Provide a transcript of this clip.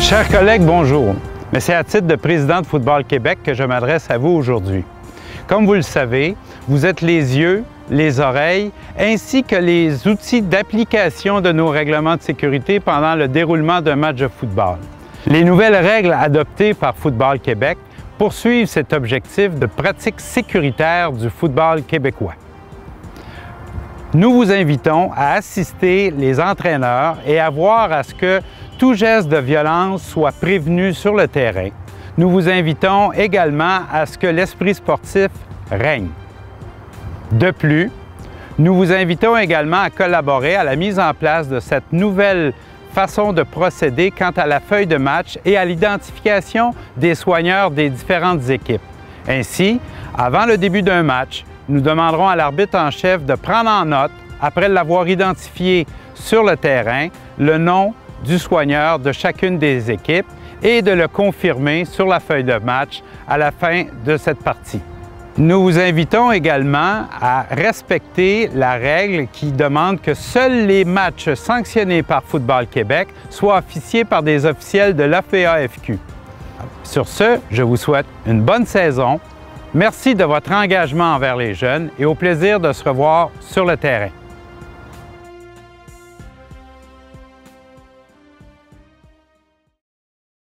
Chers collègues, bonjour. Mais c'est à titre de président de Football Québec que je m'adresse à vous aujourd'hui. Comme vous le savez, vous êtes les yeux, les oreilles, ainsi que les outils d'application de nos règlements de sécurité pendant le déroulement d'un match de football. Les nouvelles règles adoptées par Football Québec poursuivent cet objectif de pratique sécuritaire du football québécois. Nous vous invitons à assister les entraîneurs et à voir à ce que tout geste de violence soit prévenu sur le terrain. Nous vous invitons également à ce que l'esprit sportif règne. De plus, nous vous invitons également à collaborer à la mise en place de cette nouvelle façon de procéder quant à la feuille de match et à l'identification des soigneurs des différentes équipes. Ainsi, avant le début d'un match, nous demanderons à l'arbitre en chef de prendre en note, après l'avoir identifié sur le terrain, le nom du soigneur de chacune des équipes et de le confirmer sur la feuille de match à la fin de cette partie. Nous vous invitons également à respecter la règle qui demande que seuls les matchs sanctionnés par Football Québec soient officiés par des officiels de l'AFAFQ. Sur ce, je vous souhaite une bonne saison Merci de votre engagement envers les jeunes et au plaisir de se revoir sur le terrain.